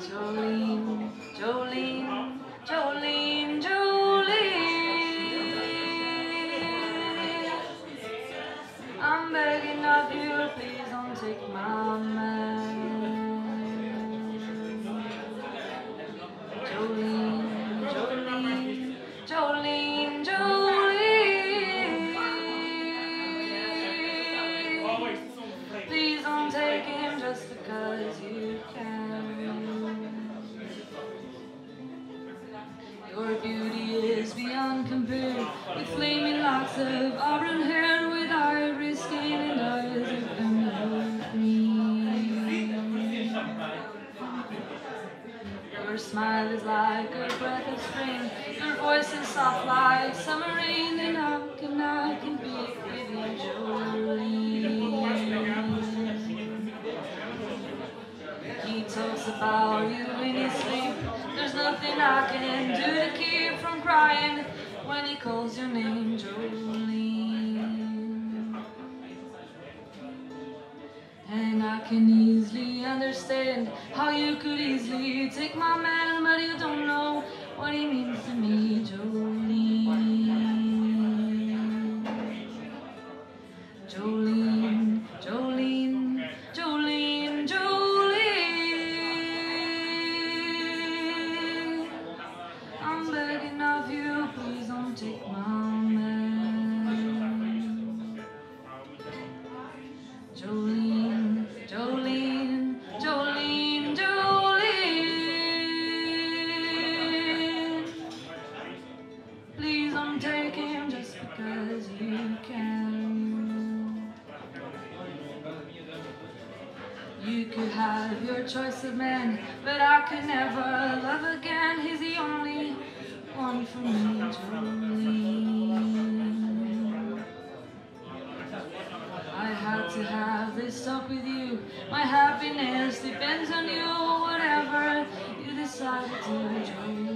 Jolene, Jolene, Jolene, Jolene. I'm begging of you, please don't take my man. Just because you can. Your beauty is beyond compare with flaming locks of auburn hair, with iris skin and eyes of emerald green. Your smile is like a breath of spring. Your voice is soft like summer rain, about you in his sleep. There's nothing I can do to keep from crying when he calls your name, Jolene. And I can easily understand how you could easily take my man, but you don't know what he means to me. Jolene, just you can. You could have your choice of men, but I could never love again. He's the only one for me, Jolene. I had to have this talk with you. My happiness depends on you, whatever you decide to.